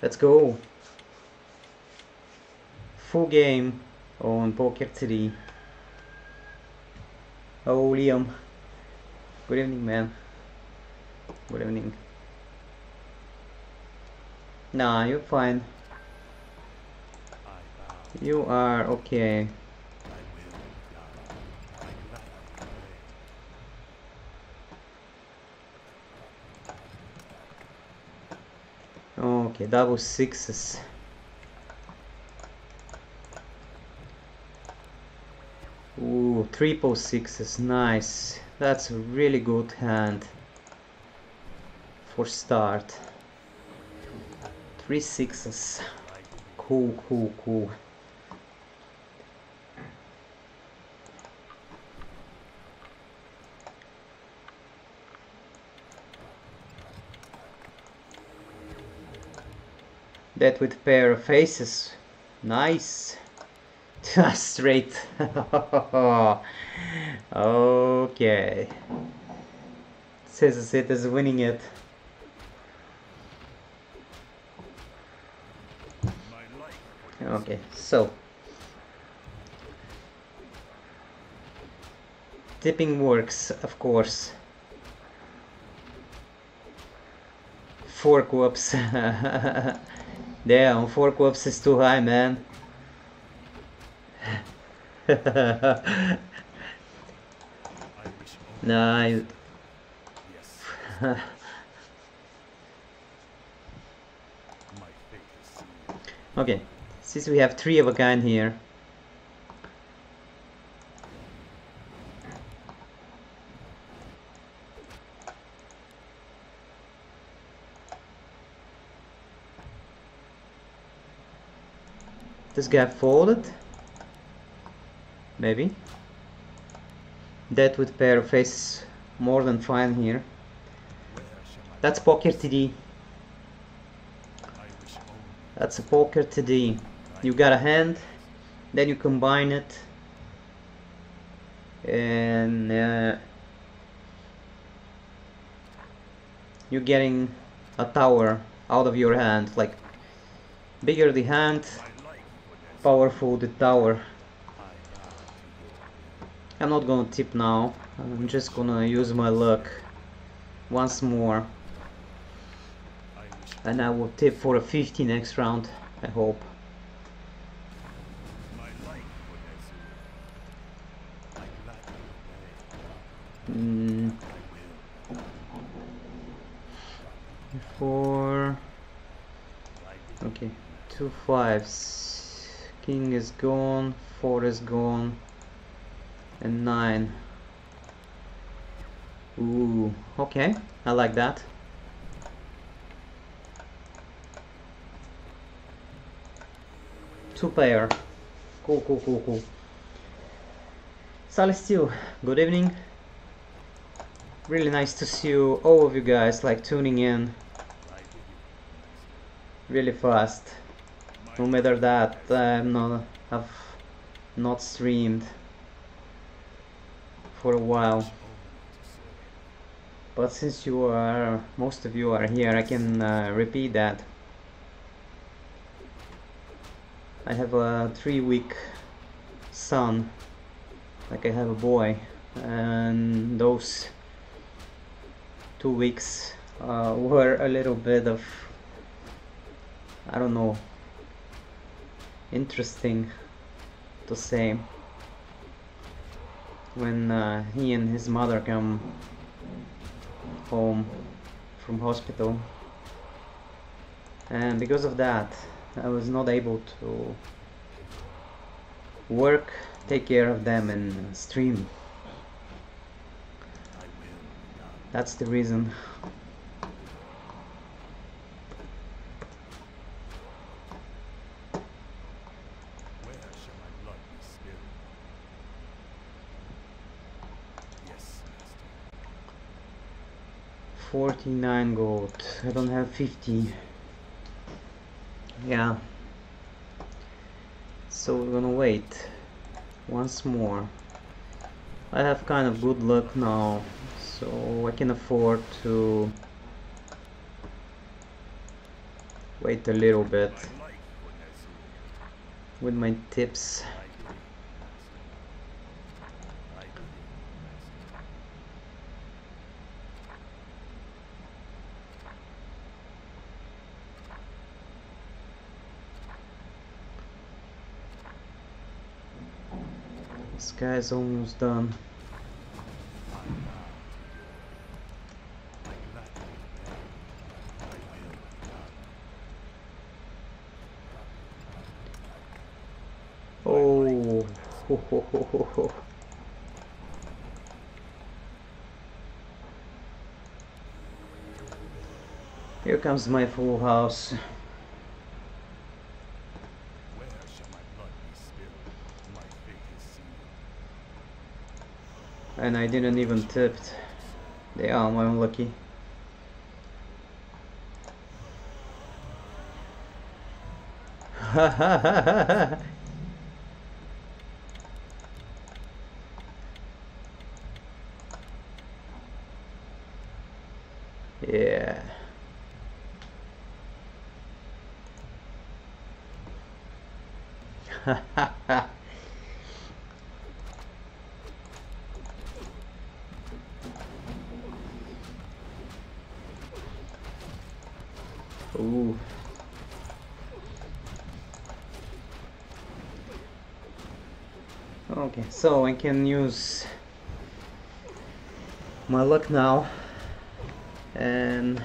Let's go. Full game on Poker 3. Oh, Liam. Good evening, man. Good evening. Nah, you're fine. You are okay. Okay, double sixes. Ooh, triple sixes, nice. That's a really good hand for start. Three sixes. Cool, cool, cool. That with pair of faces. Nice. Straight. okay. Says it is winning it. Okay, so tipping works, of course. Four whoops. Damn, four whoops is too high, man. I... okay, since we have three of a kind here. This guy folded. Maybe. That would pair faces more than fine here. That's poker TD. That's a poker TD. You got a hand, then you combine it, and uh, you're getting a tower out of your hand. Like, bigger the hand, powerful the tower. I'm not gonna tip now, I'm just gonna use my luck once more. And I will tip for a 50 next round, I hope. Mm. Four. Okay, two fives. King is gone, four is gone, and nine. Ooh, okay, I like that. Two player. Cool, cool, cool, cool. Celestial, good evening. Really nice to see you, all of you guys, like tuning in really fast. No matter that, I'm not, I've not streamed for a while. But since you are, most of you are here, I can uh, repeat that. I have a three week son, like I have a boy, and those two weeks uh, were a little bit of, I don't know, interesting to say when uh, he and his mother come home from hospital and because of that I was not able to work, take care of them and stream. That's the reason. Forty-nine gold. I don't have fifty yeah so we're gonna wait once more I have kind of good luck now so I can afford to wait a little bit with my tips. Guy's almost done. Oh. Here comes my full house. Where shall my blood be spilled? My fate is sealed. And I didn't even tipped. Damn, I'm lucky. yeah. Ooh. so I can use my luck now and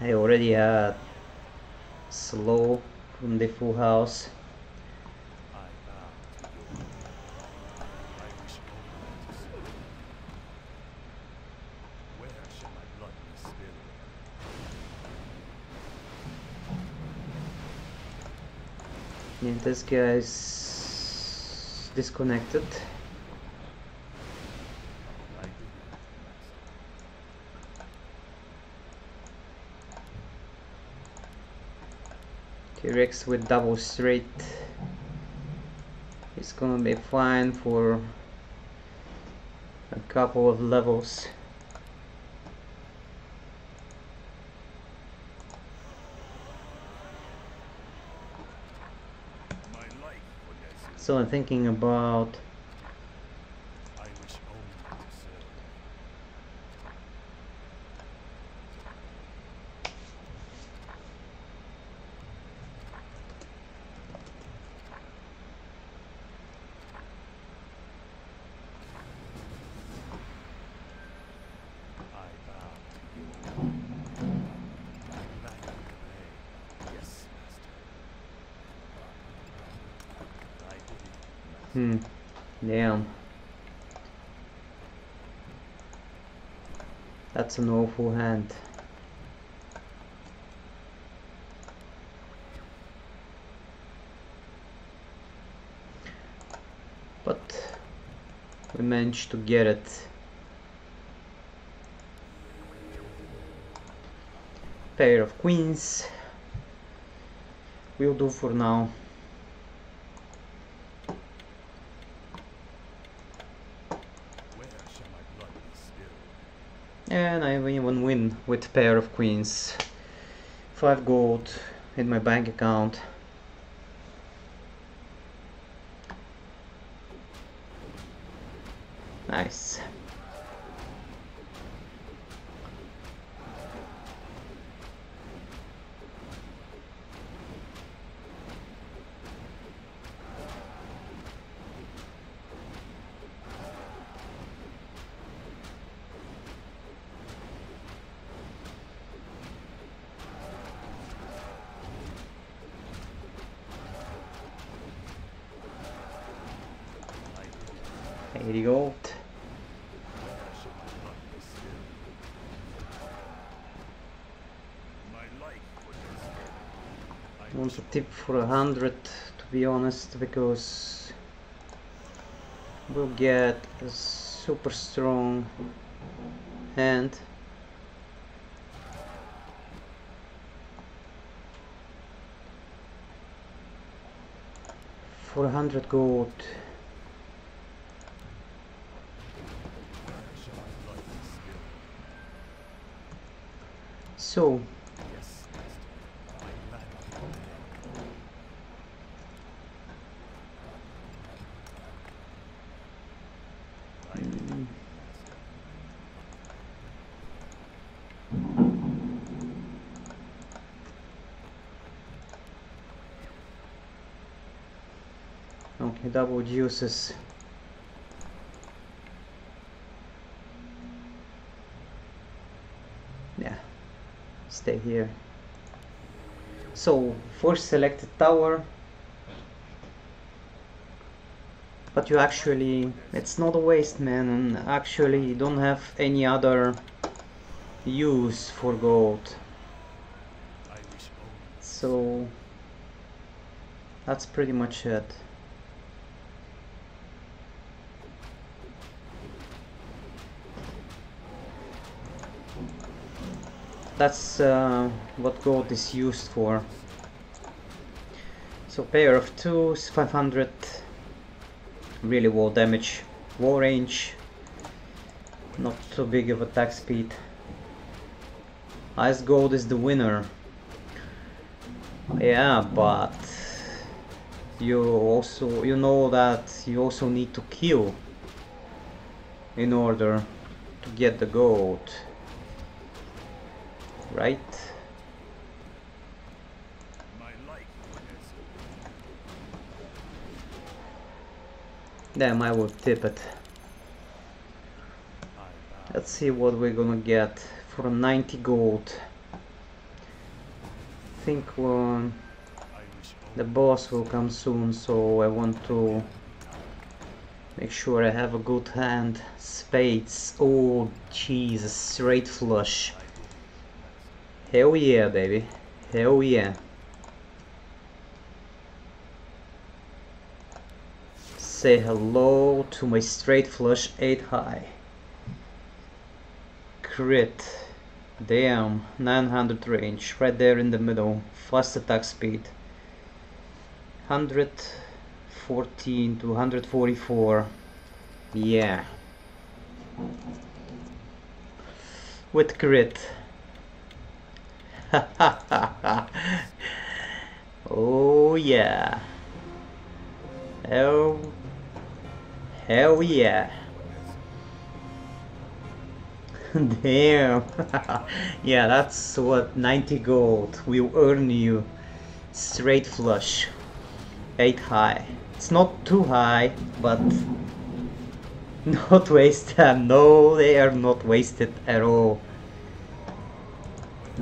I already had slow from the full house I bow to your will. I wish only to serve. Where shall my blood be spilled? Yeah, this is disconnected. T-Rex with double straight. It's gonna be fine for a couple of levels. My life for I'm thinking about I wish only to serve. I bow to your will. Gladly obey. Yes, master. I did it, master. hmm damn. That's an awful hand. But we managed to get it. Pair of queens. We'll do for now. Where shall my blood be spilled? And I even win with pair of queens. 5 gold in my bank account. 80 gold. a tip for a hundred to be honest because we'll get a super strong hand for a hundred gold juices. Yeah, stay here. So, first selected tower. But you actually, it's not a waste man, and actually you don't have any other use for gold. So, that's pretty much it. That's uh, what gold is used for. So pair of twos, 500 really wall damage, wall range, not too big of attack speed. Ice gold is the winner. Yeah, but you also you know that you also need to kill in order to get the gold. Right? Damn, I will tip it. Let's see what we're gonna get for 90 gold. I think um, the boss will come soon, so I want to make sure I have a good hand. Spades. Oh, Jesus, straight flush. Hell yeah, baby. Hell yeah. Say hello to my straight flush 8 high. Crit. Damn, 900 range, right there in the middle. Fast attack speed. 114 to 144. Yeah. With crit. oh yeah. Hell, hell yeah. Damn. yeah, that's what 90 gold will earn you. Straight flush. 8 high. It's not too high, but not wasted. No, they are not wasted at all.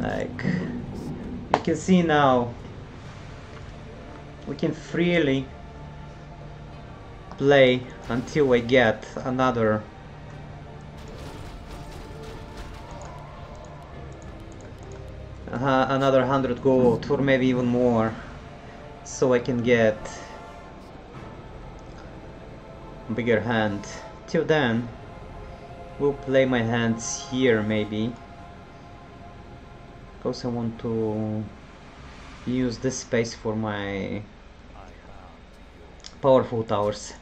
Like, you can see now, we can freely play until we get another uh, another 100 gold or maybe even more so I can get bigger hand. Till then we'll play my hands here maybe because I want to use this space for my powerful towers.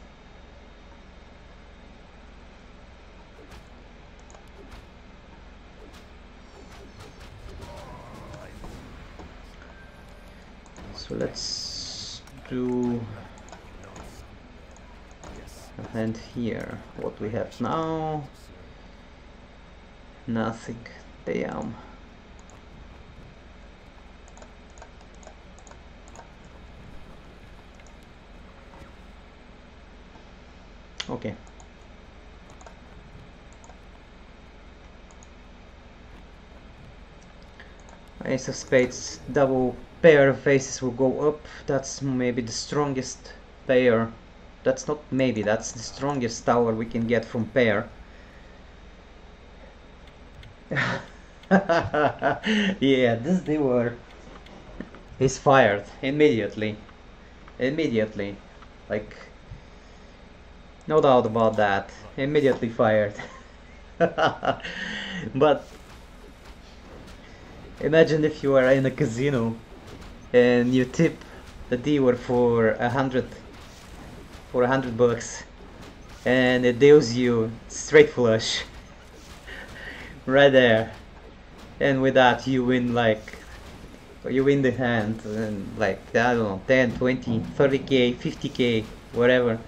So let's do Yes, a hand here what we have now. Nothing. Damn okay ace of spades double pair of aces will go up. That's maybe the strongest pair. That's not maybe that's the strongest tower we can get from pair. Yeah this dealer is fired immediately. Immediately. Like no doubt about that. Immediately fired. But imagine if you are in a casino and you tip the dealer for a hundred for a hundred bucks and it deals you straight flush right there. And with that you win like you win the hand and like I don't know 10 20 30k 50k whatever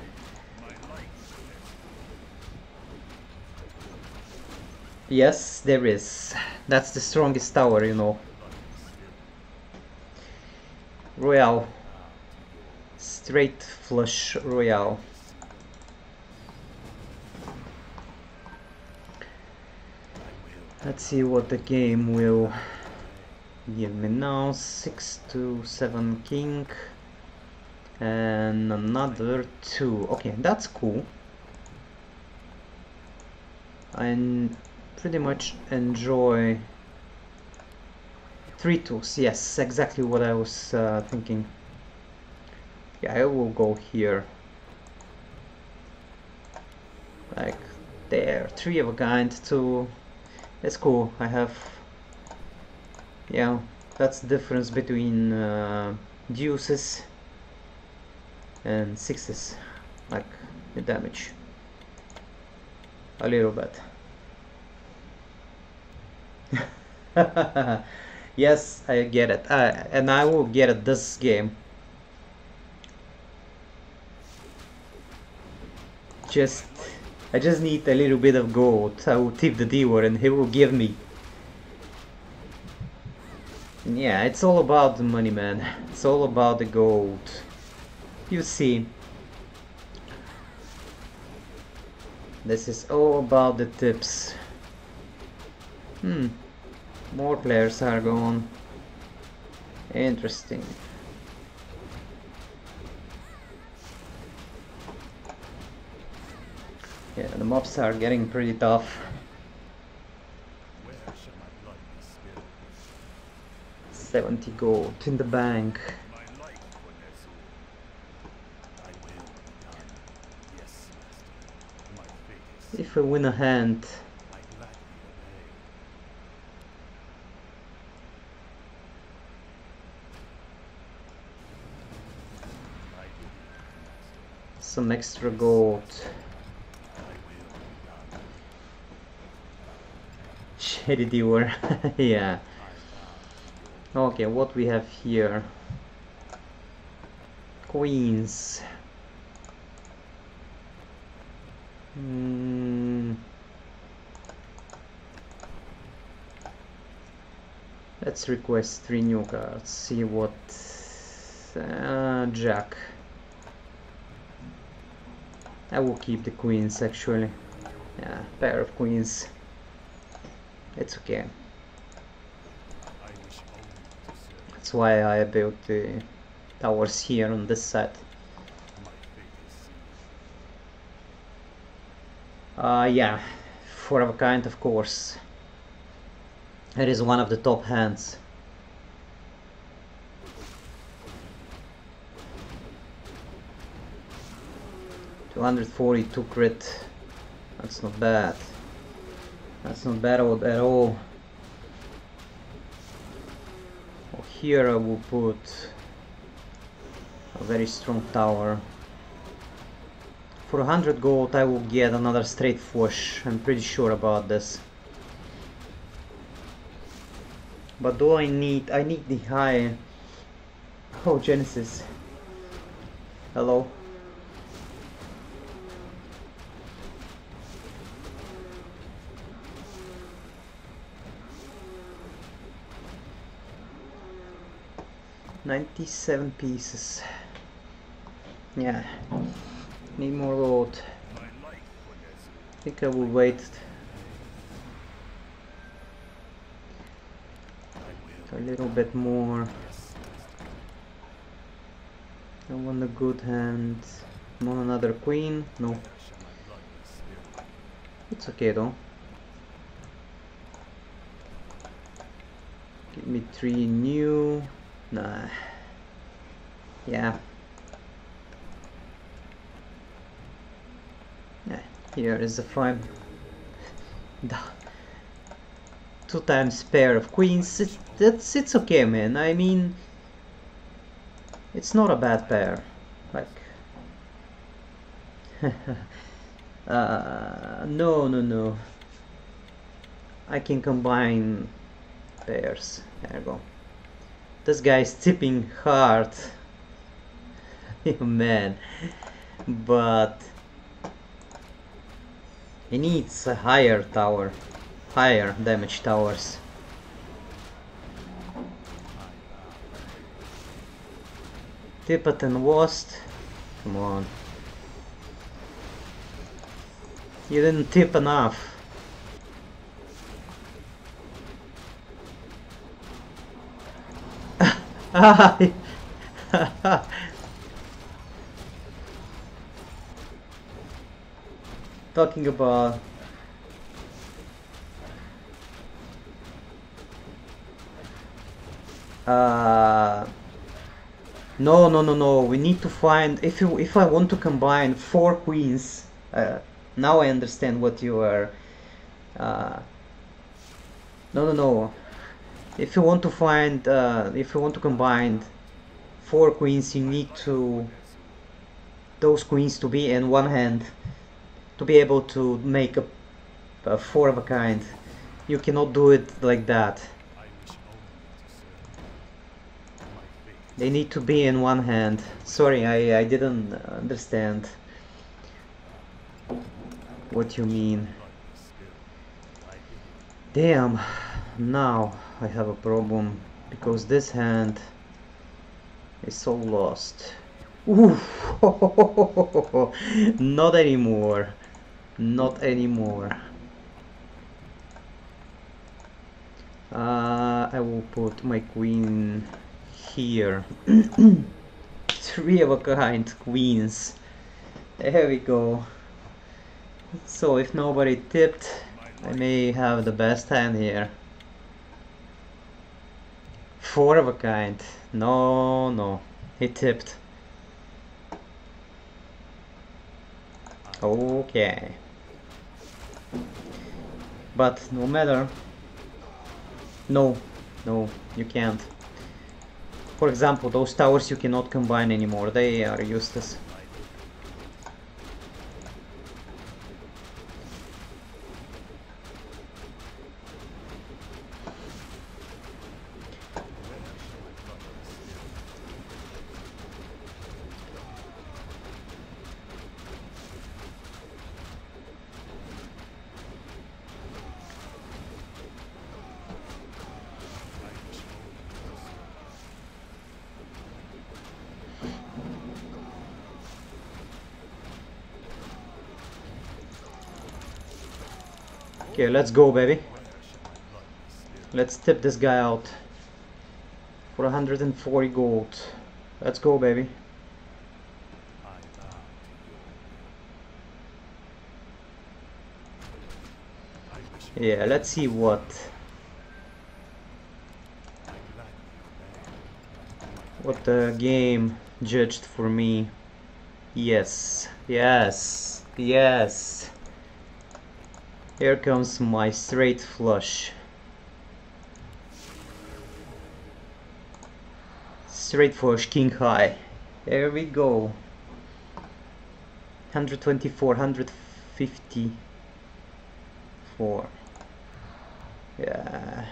yes there is that's the strongest tower you know royale straight flush royale Let's see what the game will give me now. 6 to 7 king and another 2. Okay, that's cool. I pretty much enjoy 3 tools Yes, exactly what I was uh, thinking. Yeah, I will go here. Like there, 3 of a kind, 2 that's cool. I have, yeah, that's the difference between uh, deuces and sixes, like the damage, a little bit. yes, I get it, uh, and I will get it this game. Just I just need a little bit of gold. I will tip the dealer and he will give me. Yeah, it's all about the money, man. It's all about the gold. You see. This is all about the tips. Hmm. More players are gone. Interesting. Yeah, the mobs are getting pretty tough. 70 gold in the bank. If I win a hand, I gladly obey. I will, master. Some extra gold. Shady dealer. yeah. Okay, what we have here? Queens. Hmm. Let's request three new cards. See what. Uh, Jack. I will keep the queens actually. Yeah, pair of queens. It's okay. That's why I built the towers here on this side. Uh, yeah, four of a kind, of course. It is one of the top hands. Two hundred forty-two crit. That's not bad. That's not bad at all. Here I will put a very strong tower. For 100 gold I will get another straight flush, I'm pretty sure about this. But do I need, I need the high... Oh, Genesis. Hello. Ninety-seven pieces. Yeah. Need more gold. I think I will wait a little bit more. I want a good hand. Want another queen? No, it's okay though. Give me three new. Nah. Yeah. Yeah, here is the five. The two times pair of queens. It's, that's it's okay, man. I mean, it's not a bad pair. Like, uh, no, no, no. I can combine pairs. There you go. This guy is tipping hard. Oh, man. But he needs a higher tower. Higher damage towers. Tippet and Wost. Come on. You didn't tip enough. Talking about uh no no no no. We need to find if you if I want to combine four queens uh, now I understand what you are uh, no no no if you want to find uh, if you want to combine four queens you need to those queens to be in one hand to be able to make a, a four of a kind. You cannot do it like that. They need to be in one hand. Sorry I, I didn't understand what you mean. Damn, now I have a problem because this hand is so lost. Oof. Not anymore. Not anymore. Uh, I will put my queen here. Three of a kind queens. There we go. So if nobody tipped, I may have the best hand here. Four of a kind. No, no. He tipped. Okay. But no matter. No, no, you can't. For example, those towers you cannot combine anymore. They are useless. Okay, let's go, baby. Let's tip this guy out for 140 gold. Let's go, baby. Yeah, let's see what what the game judged for me. Yes, yes, yes. Here comes my straight flush. Straight flush, king high. There we go. 124, 154. Yeah.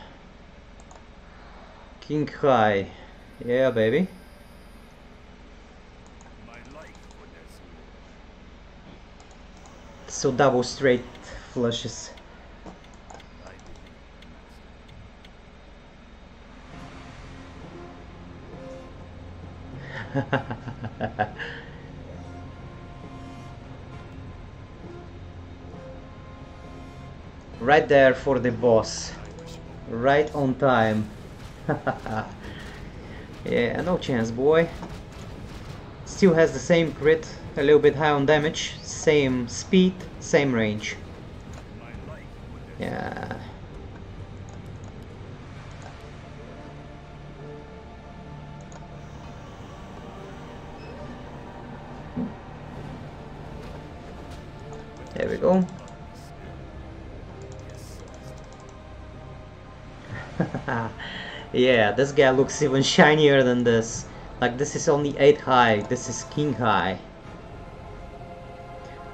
King high. Yeah, baby. So double straight flushes. Right there for the boss. Right on time. yeah, no chance, boy. Still has the same crit, a little bit high on damage, same speed, same range. my life for Ner'zhul. Yeah. There we go. yeah, this guy looks even shinier than this. Like this is only 8 high, this is king high.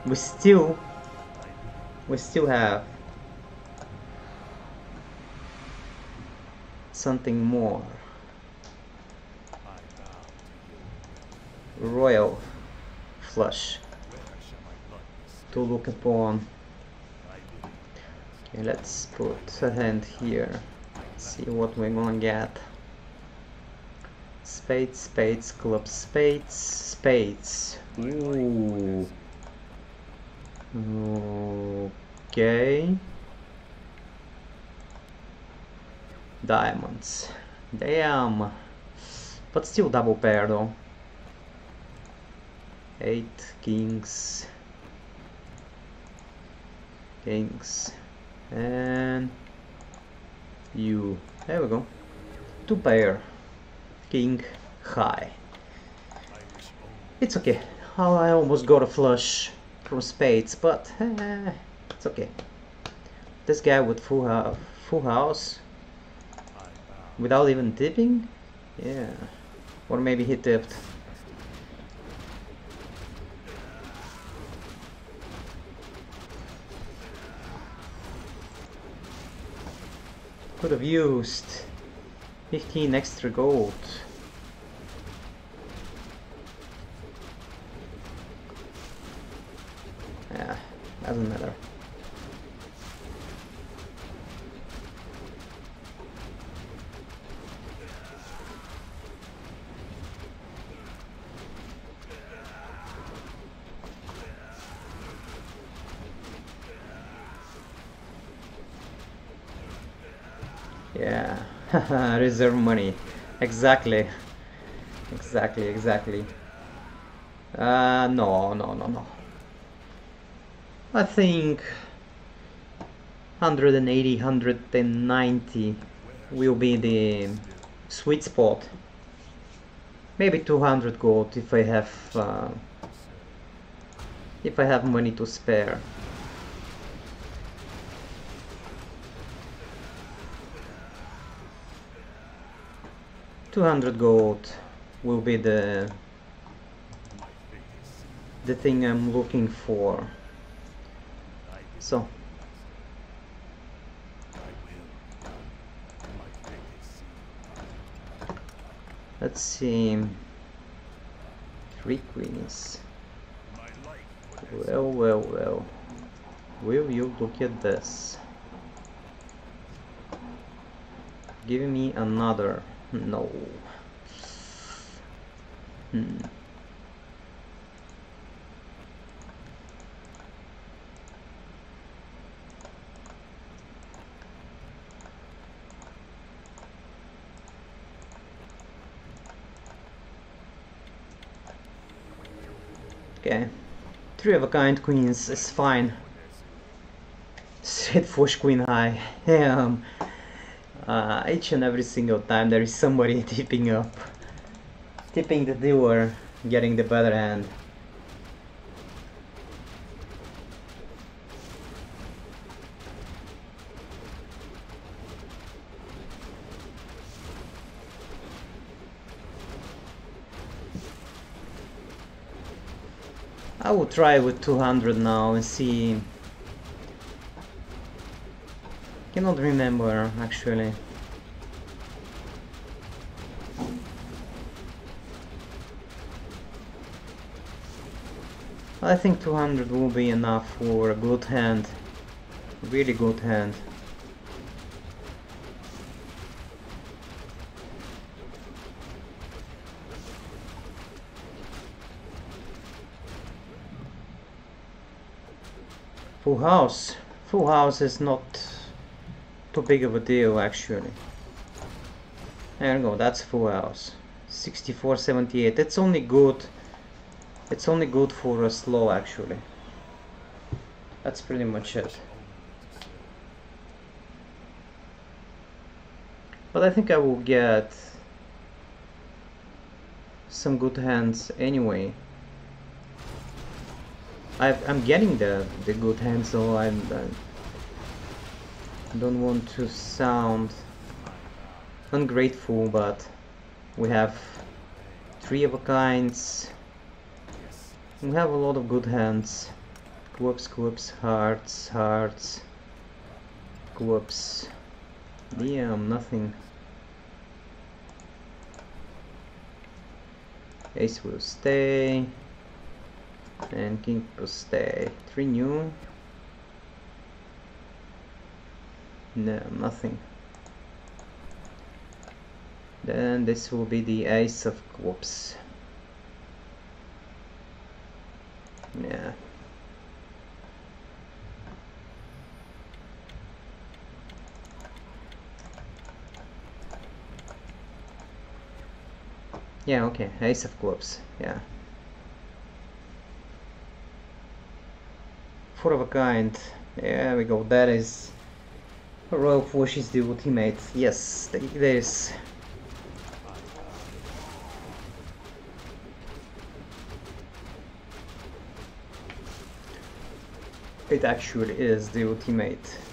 We still we still have something more. I bow to your Royal flush Where shall my blood be spilled? to look upon. Okay, let's put a hand here. See what we're gonna get. Spades, spades, clubs, spades, spades. Ooh. Okay. Diamonds. Damn. But still double pair though. Eight kings. Kings. And you. There we go. Two pair. King high. It's okay. Oh, I almost got a flush from spades, but eh, it's okay. This guy with full, hou- full house without even tipping? Yeah. Or maybe he tipped. Could have used 15 extra gold. Yeah, doesn't matter. reserve money. Exactly. Exactly, exactly. Uh, no, no, no, no. I think 180, 190 will be the sweet spot. Maybe 200 gold if I have uh, if I have money to spare. Two hundred gold will be the the thing I'm looking for. So let's see. Three queens. Well, well, well. Will you look at this? Give me another. No. Hmm. Okay. Three of a kind queens is fine. Straight push queen high. Damn. Uh, each and every single time there is somebody tipping up. Tipping the dealer, getting the better hand. I will try with 200 now and see. Cannot remember actually. I think 200 will be enough for a good hand. Really good hand. Full house. Full house is not too big of a deal actually. There we go, that's full house. 6478. that's only good. It's only good for a slow actually. That's pretty much it. But I think I will get some good hands anyway. i I'm getting the the good hands, so I'm. I don't want to sound ungrateful, but we have three of a kinds. We have a lot of good hands. Clubs, clubs, hearts, hearts, clubs. Damn, nothing. Ace will stay. And King will stay. Three new. No, nothing. Then this will be the ace of clubs. Yeah. Yeah, okay, ace of clubs, yeah. Four of a kind, yeah we go, that is Royal Flush is the ultimate, yes, take this. It actually is the ultimate.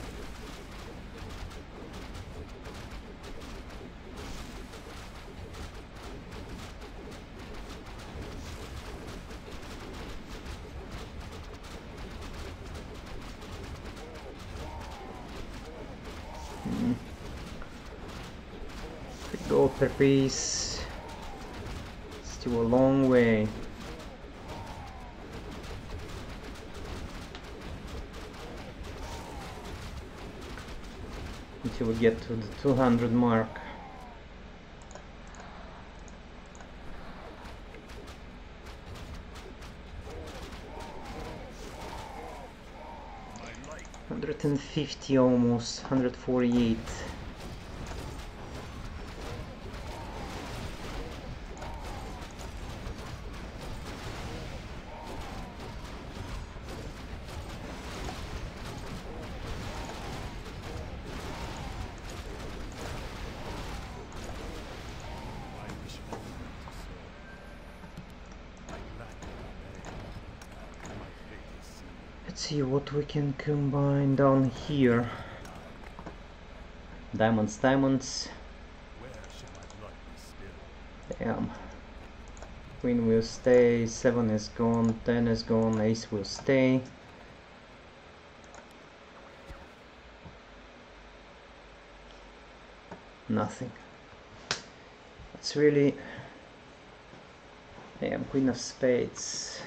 To the 200 mark. Hundred and fifty almost, hundred forty eight. See what we can combine down here. Diamonds, diamonds. Damn. Queen will stay, 7 is gone, 10 is gone, ace will stay. Nothing. It's really... Damn, queen of spades.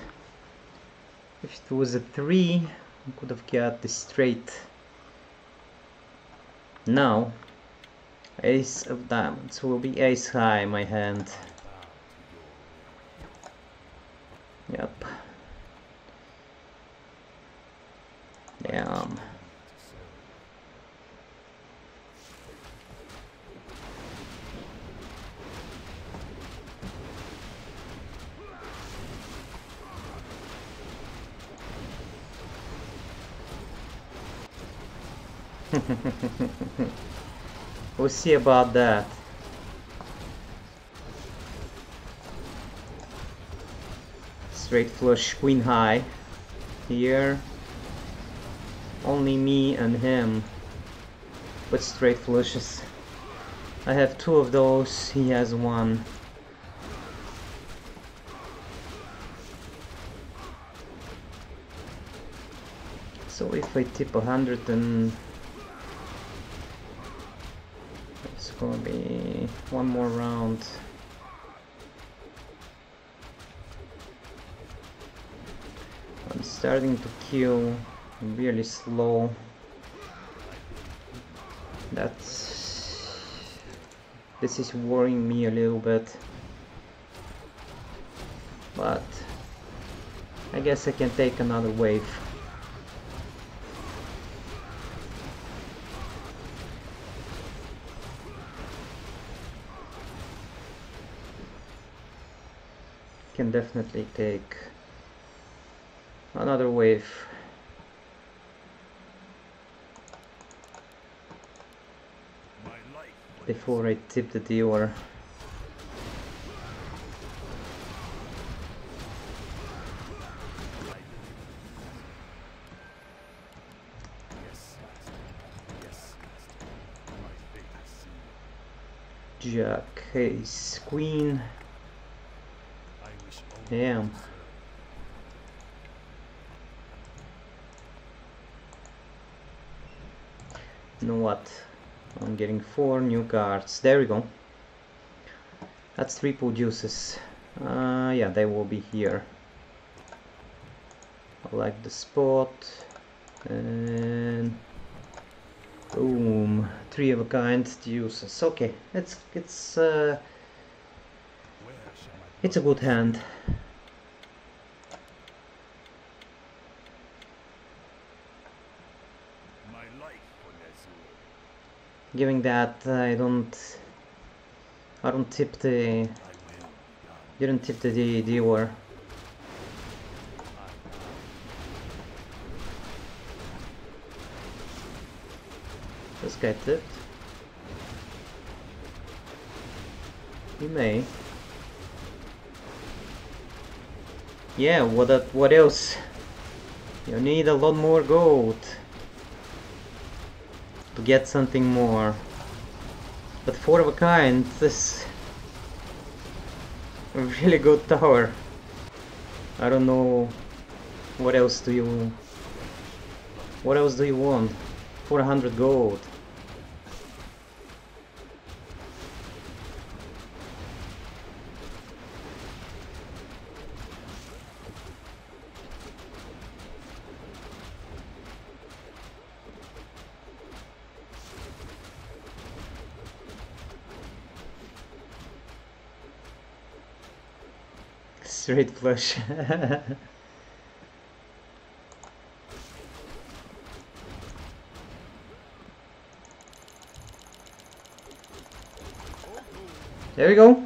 If it was a 3, we could have got the straight. Now, ace of diamonds will be ace high in my hand. I bow to your will. Yep. Damn. Only to serve. We'll see about that. Straight flush, queen high. Here. Only me and him with straight flushes. I have two of those, he has one. So if I tip a hundred then gonna be one more round. I'm starting to kill really slow. That's this is worrying me a little bit. But I guess I can take another wave. Can definitely take another wave. Before I tip the is. Jack, ace, queen. Damn. You know what? I'm getting four new cards. There we go. That's triple juices. Uh, yeah, they will be here. I like the spot. And boom, three of a kind deuces. Okay, it's it's uh, it's a good hand. Giving that, I don't, I don't tip the, done. didn't tip the de- dealer. This guy tipped. He may. Yeah, what what else? You need a lot more gold to get something more. But four of a kind, this a really good tower. I don't know what else do you what else do you want? 400 gold. Straight flush. there we go.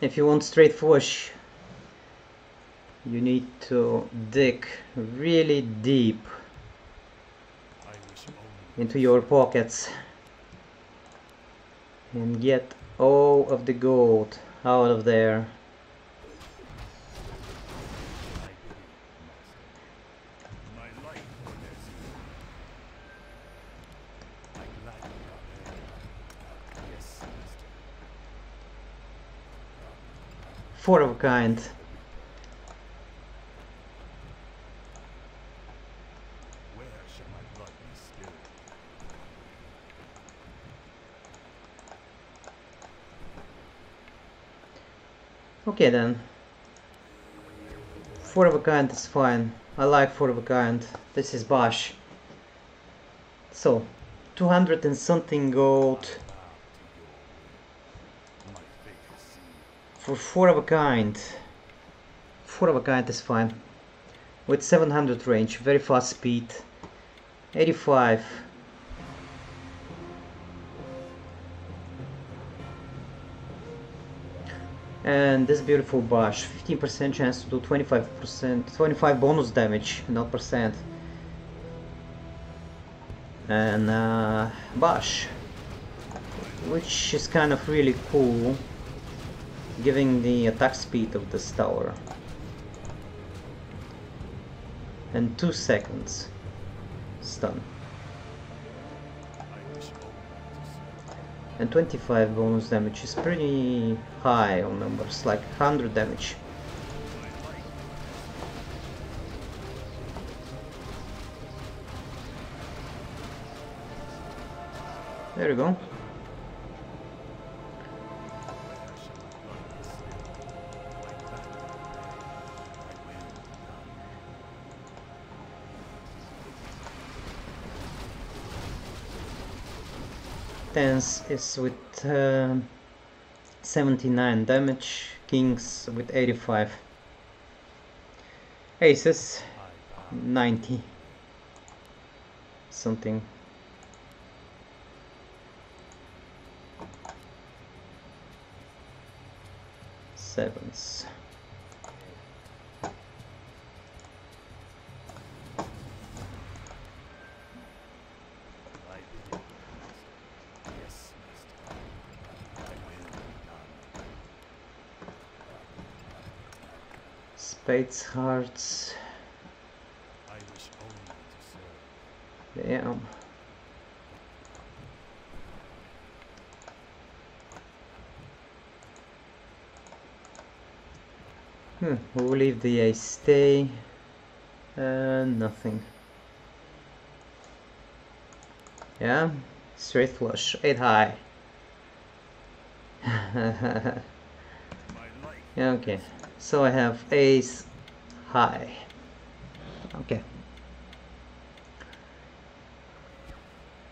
If you want straight flush, you need to dig really deep into your pockets and get all of the gold out of there. Four of a kind. Where shall my blood be spilled? Okay then. Four of a kind is fine. I like four of a kind. This is Bash. So, 200 and something gold for four of a kind. Four of a kind is fine. With 700 range, very fast speed. 85. And this beautiful Bash, 15% chance to do 25%, 25 bonus damage, not percent. And uh, Bash, which is kind of really cool, giving the attack speed of this tower. And 2 seconds stun. And 25 bonus damage is pretty high on numbers, like 100 damage. There we go. Tens is with uh, 79 damage, Kings with 85. Aces 90 something. Sevens. Spades, hearts. I wish only to serve. Damn. Hmm, we'll leave the ace stay. And nothing. Yeah, straight flush, 8 high. Yeah, okay, so I have ace high. Okay.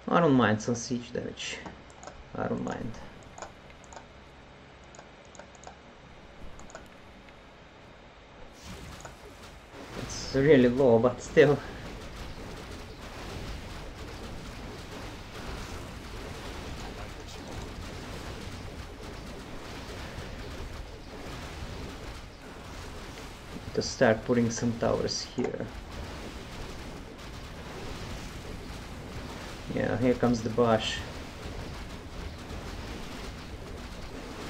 I don't mind some siege damage. I don't mind. It's really low, but still. Start putting some towers here. Yeah, here comes the Bash.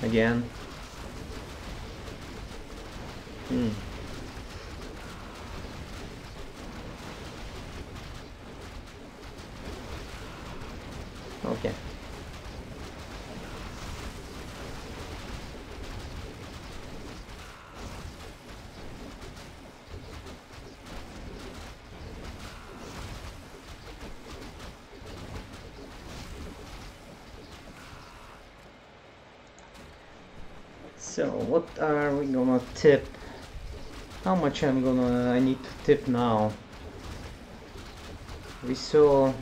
Again. Hmm. Okay. So what are we gonna tip? How much I'm gonna I need to tip now? We saw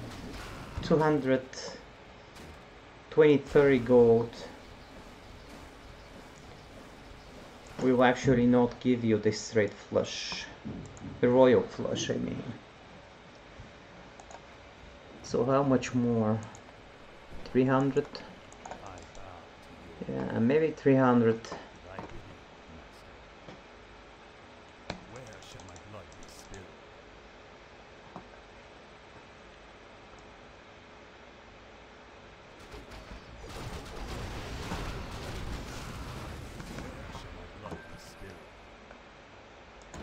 220 30 gold. We will actually not give you this straight flush. The royal flush I mean. So how much more? 300? I bow to your Yeah, maybe 300. thy bidding, master. Where shall my blood be spilled? Where shall my blood be spilled?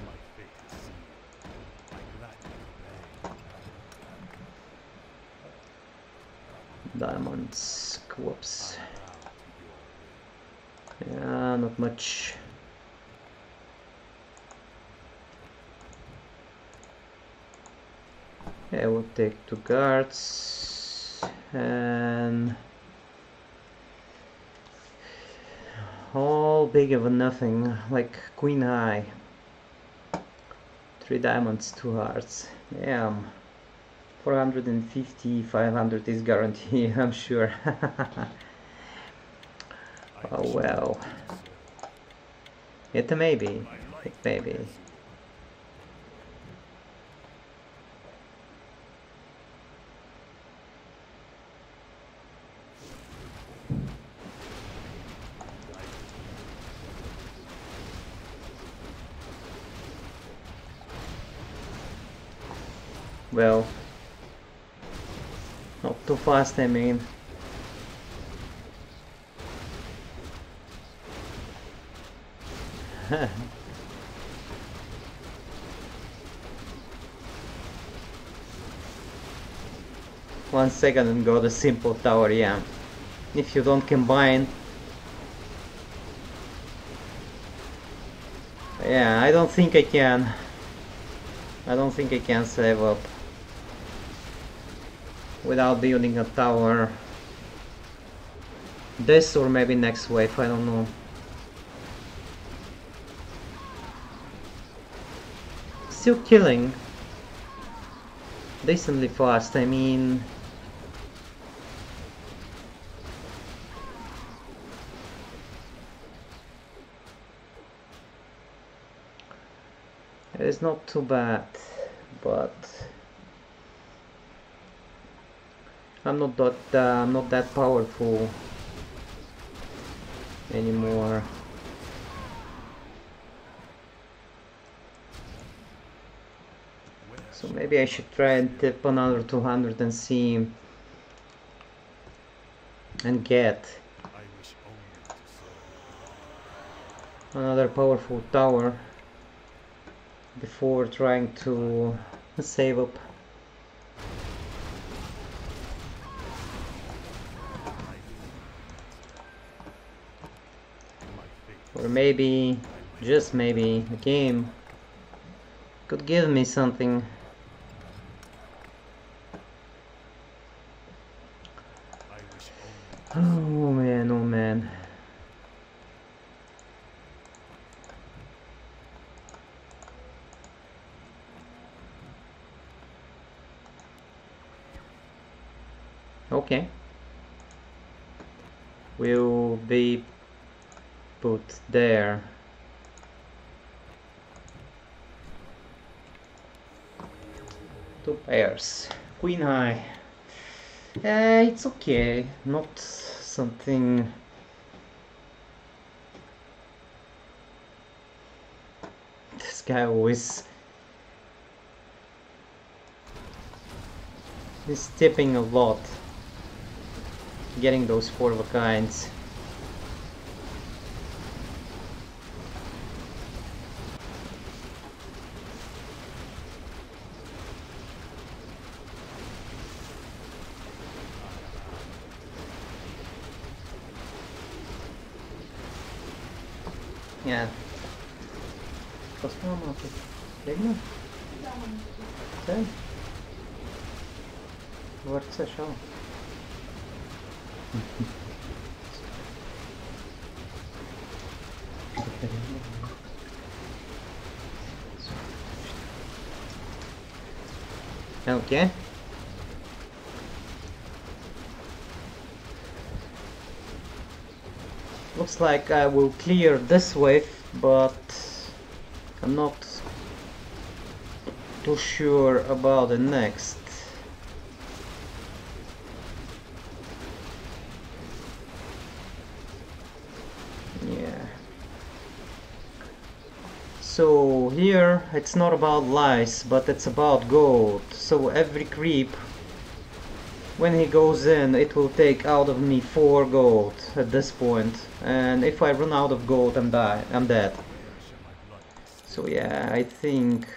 My fate is sealed. I gladly obey. Diamonds. Whoops. I bow to your will. Yeah, not much. Yeah, we'll take two guards and all big of a nothing, like queen high. Three diamonds, two hearts. Damn. 450, 500 is guaranteed, I'm sure. Oh, well. I could serve. it may be. It may be. as you Well, not too fast, I mean. One second and go the simple tower, yeah. If you don't combine. Yeah, I don't think I can. I don't think I can save up without building a tower. This or maybe next wave, I don't know. Still killing. Decently fast, I mean... It's not too bad, but I'm not that uh, I'm not that powerful anymore. So maybe I should try and tip another 200 and see and get another powerful tower before trying to save up. My fate Or maybe, just maybe, the game could give me something. I wish Oh only man, oh man. Okay. Will be put there. Two pairs. Queen high. It's okay. Not something. This guy always is tipping a lot. Getting those four of a kinds. Like I will clear this wave, but I'm not too sure about the next. Yeah. So here it's not about lice, but it's about gold. So every creep, when he goes in, it will take out of me 4 gold at this. And if I run out of gold, I'm die. I'm dead. So yeah, I think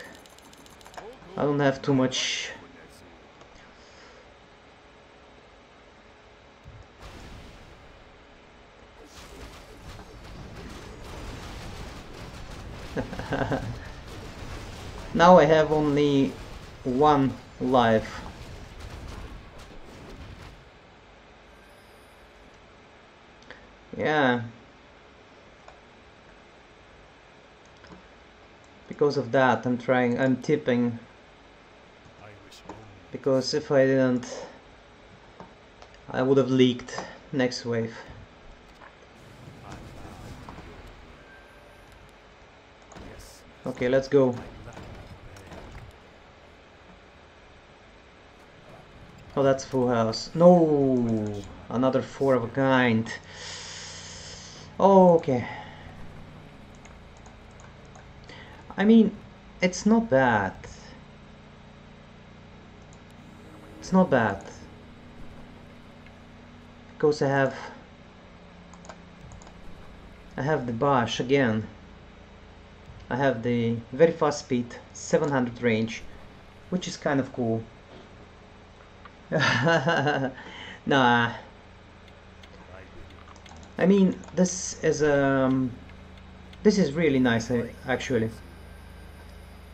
I don't have too much. now I have only one life. Yeah. Because of that, I'm trying, I'm tipping. Because if I didn't, I would have leaked next wave. Okay, let's go. Oh, that's full house. No, another four of a kind. Okay. I mean, it's not bad. It's not bad. Because I have... I have the Bash again. I have the very fast speed, 700 range, which is kind of cool. nah, I mean this is um, this is really nice uh, actually.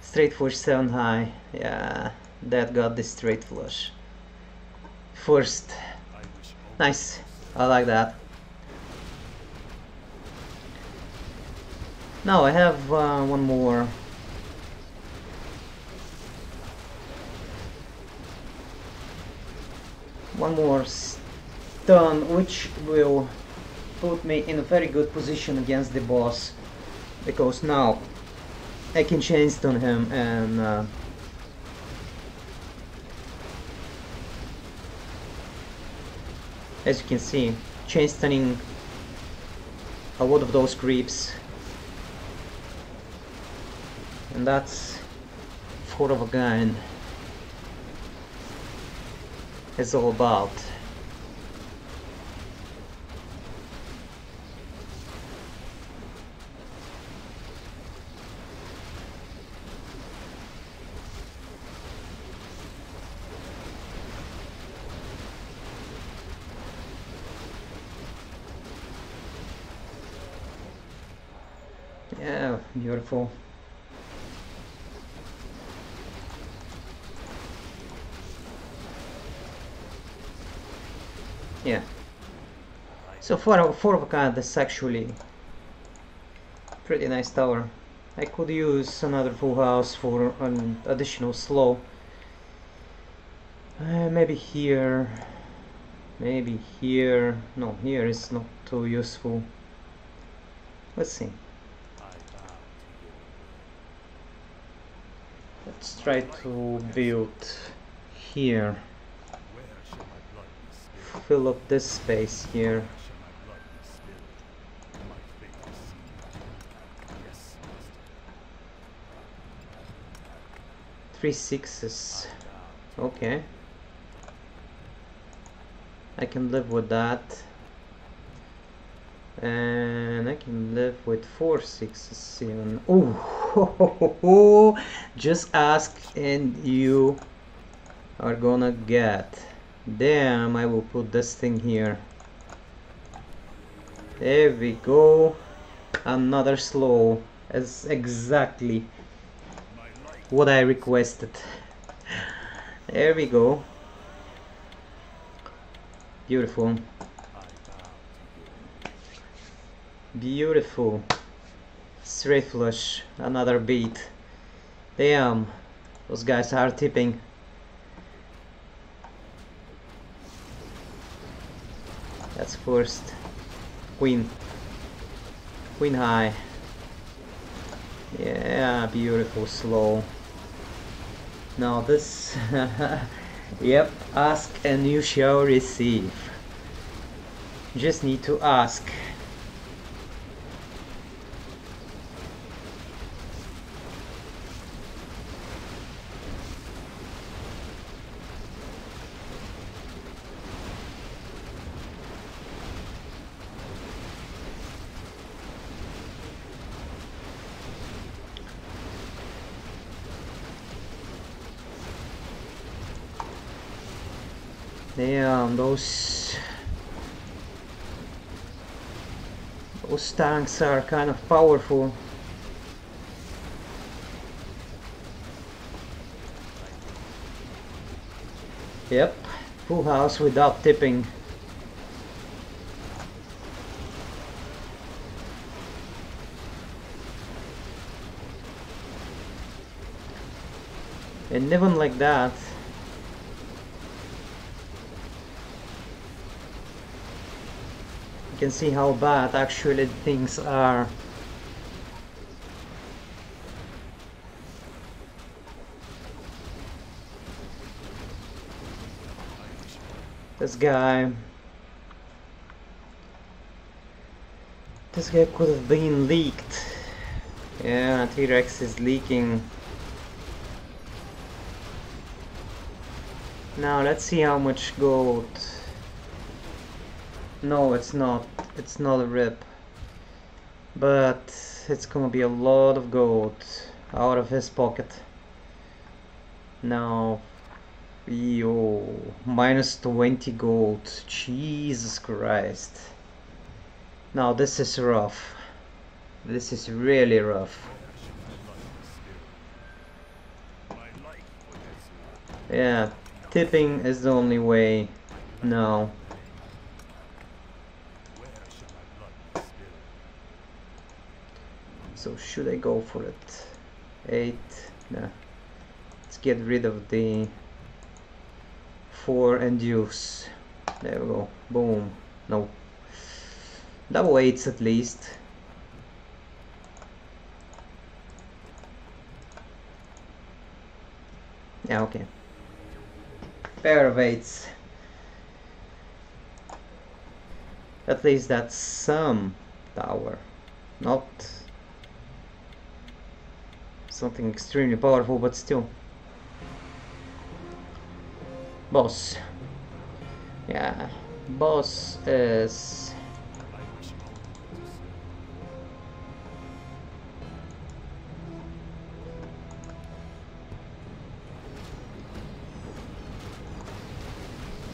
Straight flush seven high, yeah, that got the straight flush. First, nice, I like that. Now I have uh, one more. One more stun, which will put me in a very good position against the boss because now I can chain stun him and uh, as you can see chain stunning a lot of those creeps. And that's four of a gun is all about Yeah. Yeah. So for a kind, that's actually pretty nice tower. I could use another full house for an additional slow. Uh, maybe here. maybe here no here is not too useful let's see I bow to your let's try to build here. Fill up this space here. Three sixes. Okay. I can live with that and I can live with four sixes even oh just ask and you are gonna get damn I will put this thing here there we go another slow as exactly what I requested. There we go. Beautiful. I bow to your Beautiful. Straight flush. Another beat. Damn. Those guys are tipping. That's first. Queen. Queen high. Yeah, beautiful slow. Now this, yep, ask and you shall receive. Just need to ask. Damn, those those tanks are kind of powerful. Yep, full house without tipping. And even like that, you can see how bad actually things are. This guy. This guy could have been leaked. Yeah, T-Rex is leaking. Now let's see how much gold. No, it's not. It's not a rip. But it's gonna be a lot of gold out of his pocket. Now, yo, minus 20 gold. Jesus Christ. Now this is rough. This is really rough. Yeah, tipping is the only way now. Where shall my blood be spilled? So should I go for it? 8, nah. Let's get rid of the 4 and use. There we go. Boom. No. Double 8s at least. Yeah, okay. Pair of 8s. At least that's some tower. Not something extremely powerful, but still. Boss. Yeah, boss is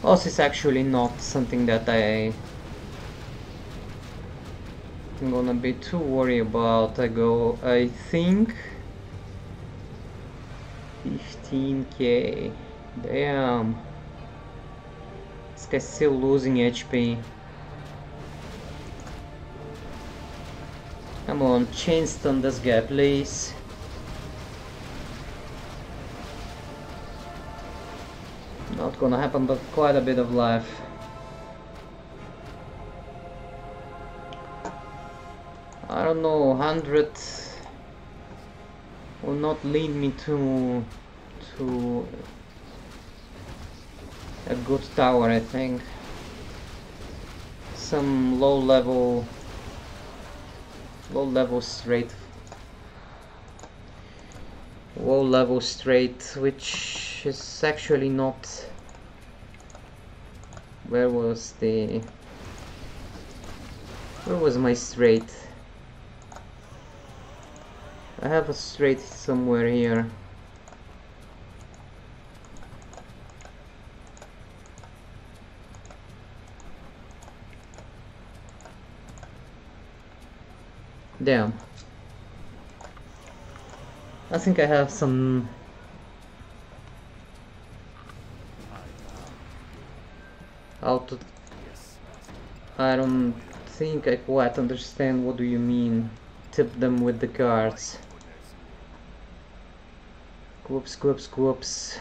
boss is actually not something that I I am gonna be too worried about. I go, I think 19k. Damn. This guy's still losing HP. Come on, chain stun this guy, please. Not gonna happen, but quite a bit of life. I don't know, 100 will not lead me to to a good tower, I think. Some low level low level straight low level straight which is actually not where was the where was my straight I have a straight somewhere here Damn. I think I have some how to I don't think I quite understand what do you mean. Tip them with the cards. Whoops whoops whoops.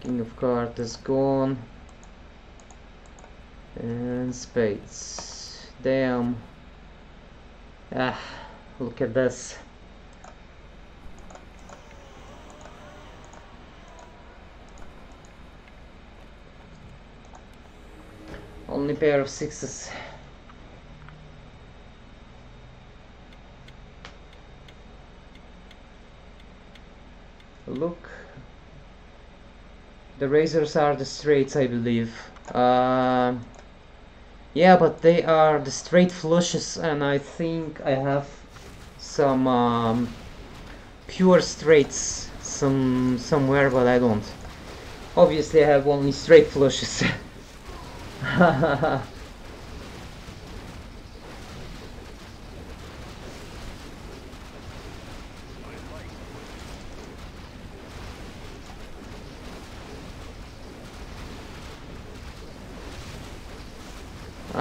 King of cards is gone and spades damn. Ah look at this. Only pair of sixes. Look. The razors are the straights I believe. Um yeah but they are the straight flushes and I think I have some um, pure straights some somewhere but I don't. Obviously I have only straight flushes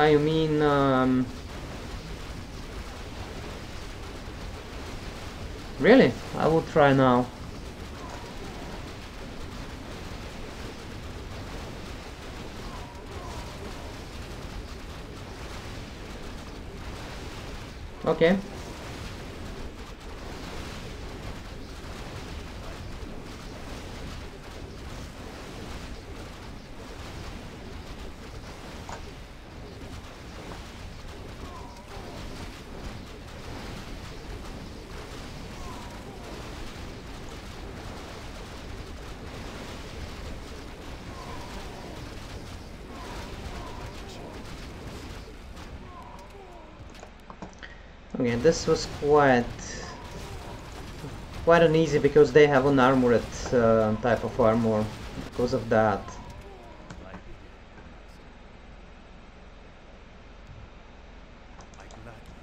I mean um, really? I will try now. Okay This was quite quite uneasy because they have an armored uh, type of armor because of that.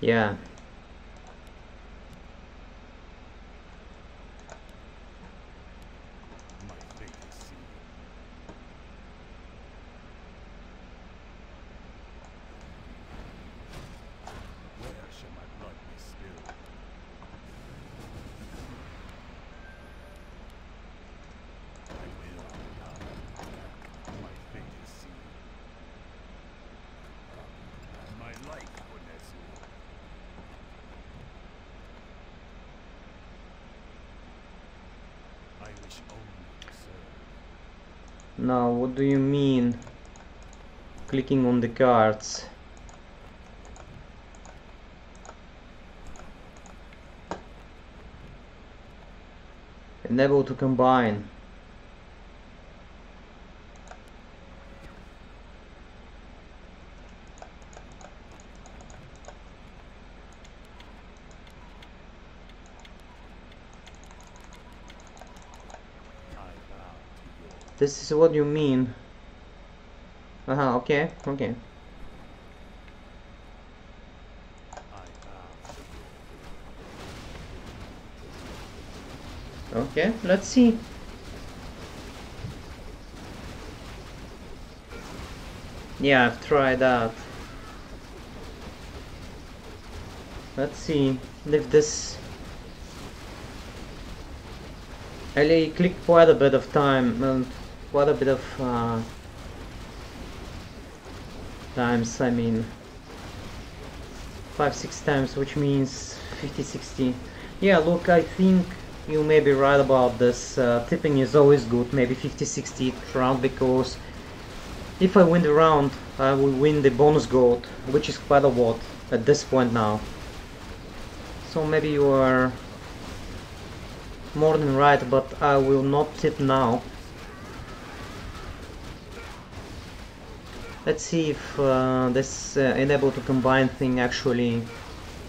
Yeah. my fate is sealed. Where shall my blood be spilled? I will become. My fate is sealed. My life for Ner'zhul. I wish only to serve. Now, what do you mean? Clicking on the cards. Enable to combine. I bow to your This is what you mean. Uh huh, okay, okay. Okay, let's see. Yeah, I've tried that. Let's see if this. I clicked quite a bit of time and quite a bit of uh, times, I mean 5 6 times, which means 50 60. Yeah, look, I think you may be right about this. Uh, tipping is always good, maybe 50 60 round, because if I win the round, I will win the bonus gold, which is quite a lot at this point now. So maybe you are more than right, but I will not tip now. Let's see if uh, this uh, enable to combine thing actually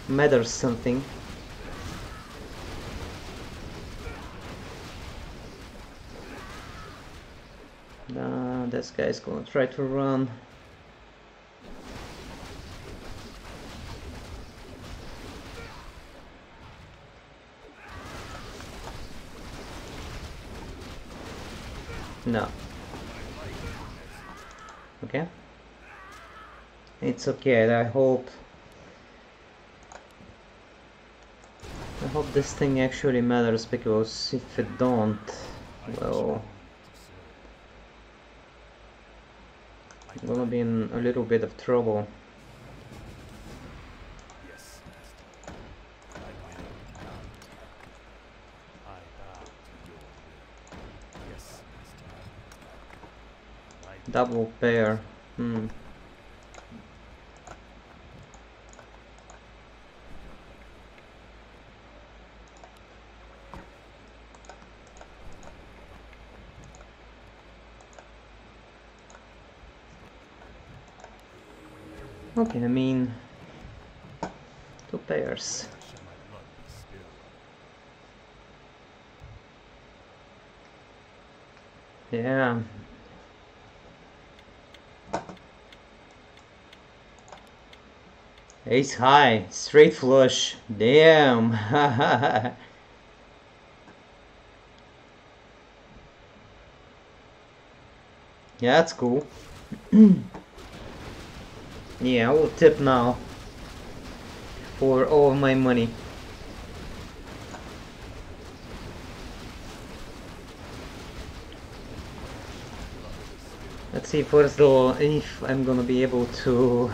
matters something. Uh, this guy is gonna try to run. No. Okay. It's okay, I hope... I hope this thing actually matters, because if it don't, well... I'm gonna be in a little bit of trouble. Yes, pair. I will not. I bow to your will. Yes, master. I Double pair. Hmm. Okay, I mean two pairs. Where shall my blood be spilled? Yeah. Ace high, straight flush. Damn. yeah, that's cool. yeah, I will tip now for all my money. Let's see first though if I'm gonna be able to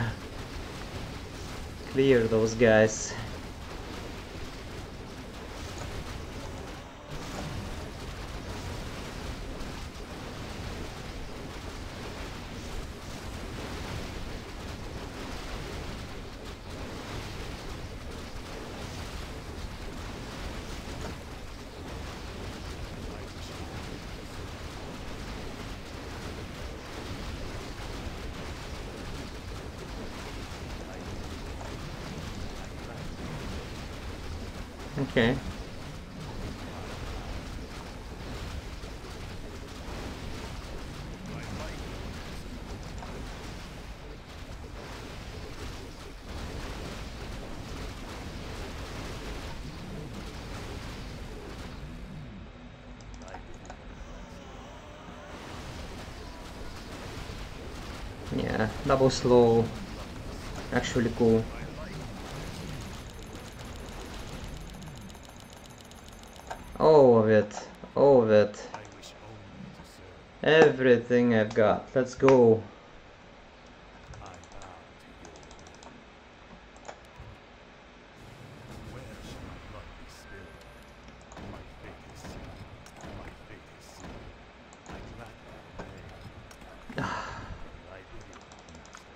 clear those guys. Yeah, double slow. Actually cool. All of it. All of it. Everything I've got. Let's go. I bow to your will. Where shall my blood be spilled? My fate is sealed. My fate is sealed. I gladly obey. I bid you, master.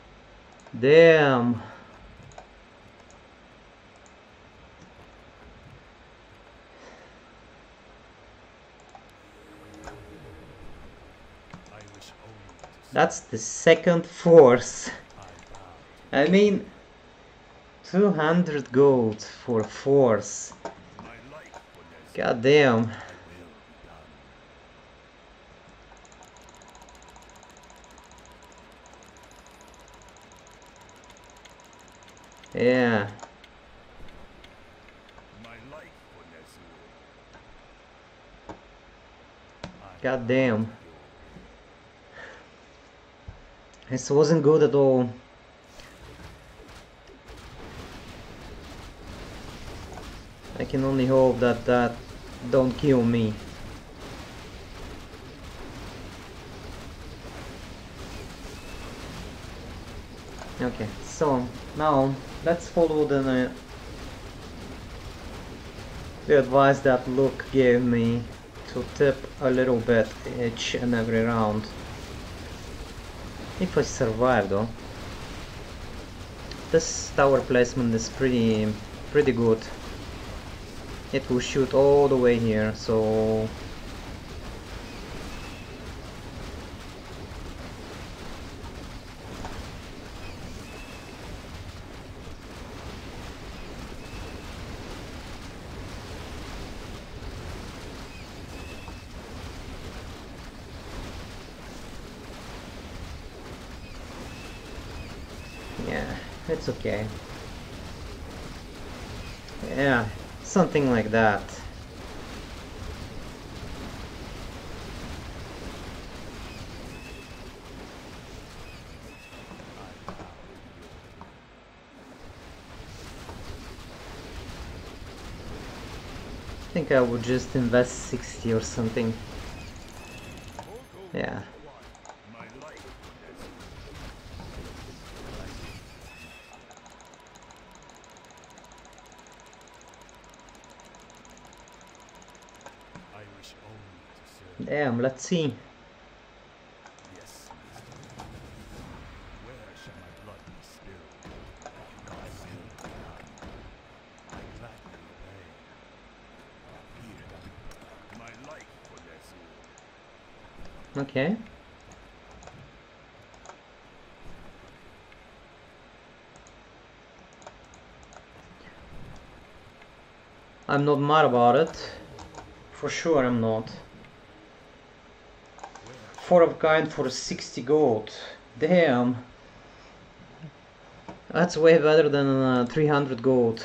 Damn. I wish only to serve. That's the second force. I mean, 200 gold for force. God damn. Yeah. God damn. to your will. This wasn't good at all. I can only hope that that don't kill me. Okay, so now let's follow the the advice that Luke gave me to tip a little bit each and every round. If I survive though. This tower placement is pretty pretty good. It will shoot all the way here, so Yeah, it's okay. Yeah, something like that. I think I would just invest 60 or something. Yeah. My life has I wish only to serve. Damn, let's see. Yes, master. Where shall my blood be spilled? I will come. I gladly obey. Here, my life for their soul. Okay. I'm not mad about it. For sure I'm not. Four of kind for 60 gold. Damn. That's way better than uh, 300 gold.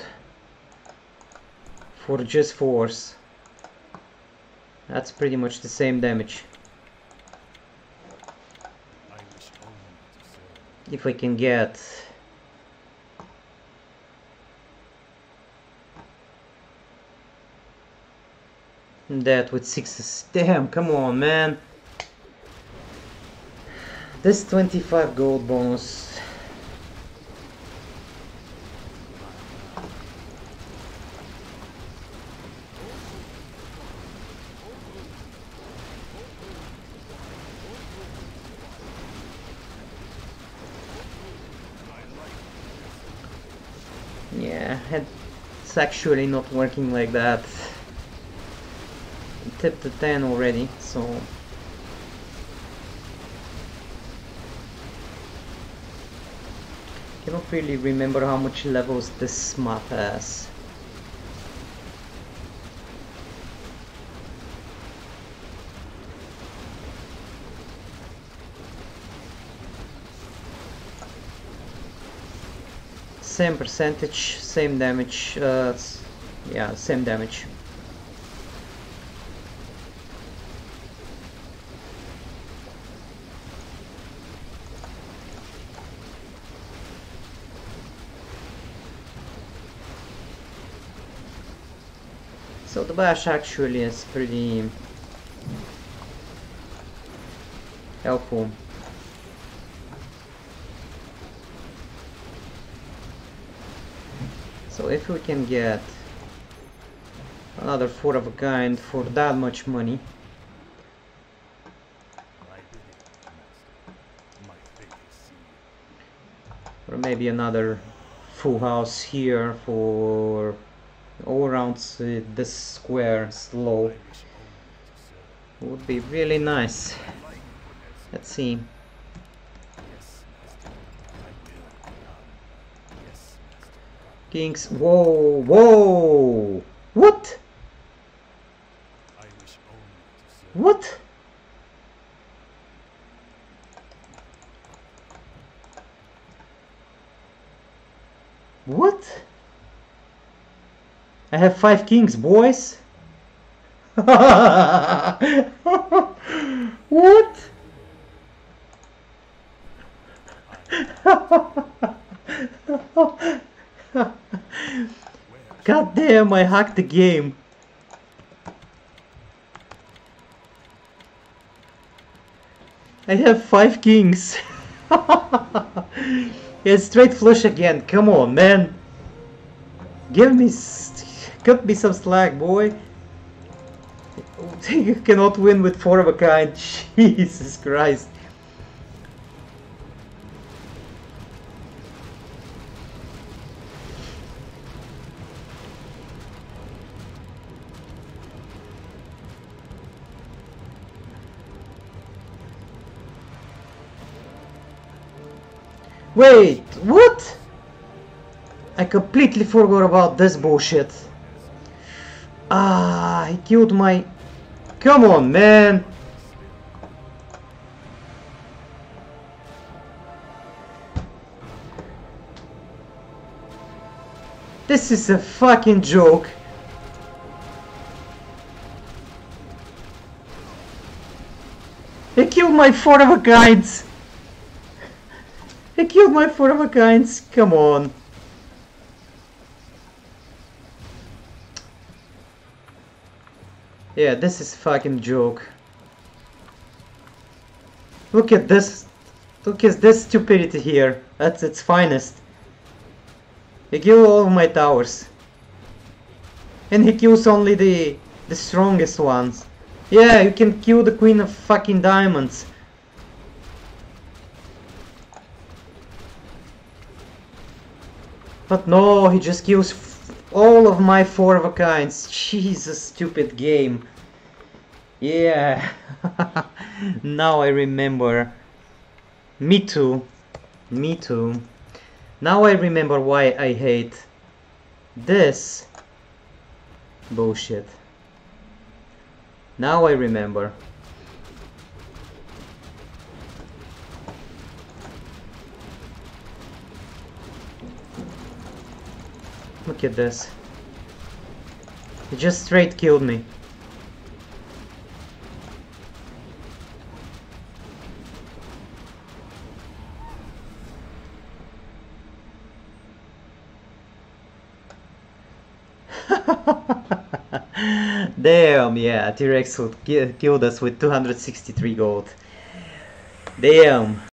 For just force. That's pretty much the same damage. If I can get that with sixes. Damn, come on, man. This 25 gold bonus. Yeah, it's actually not working like that. Tip the 10 already, so... I cannot really remember how much levels this map has. Same percentage, same damage, uh, yeah, same damage. So actually is pretty helpful. So if we can get another four of a kind for that much money, or maybe another full house here for all around uh, this square slow would be really nice. Let's see. Kings. Whoa, whoa! What? I wish only to serve. What? What? I have five kings, boys. what? God damn, I hacked the game. I have five kings. Yeah, straight flush again. Come on, man. Give me, cut me some slack, boy. You cannot win with four of a kind. Jesus Christ. Wait, what? I completely forgot about this bullshit. Ah, he killed my... Come on, man! This is a fucking joke. He killed my four of a kinds. He killed my four of a kinds. Come on. Yeah, this is fucking joke. Look at this. Look at this stupidity here. That's its finest. He killed all my towers. And he kills only the the strongest ones. Yeah, you can kill the queen of fucking diamonds. But no, he just kills all of my four of a kinds. Jesus, stupid game. Yeah. now I remember. Me too. Me too. Now I remember why I hate this bullshit. Now I remember. Look at this. He just straight killed me. Damn, yeah, T-Rex killed us with 263 gold. Damn.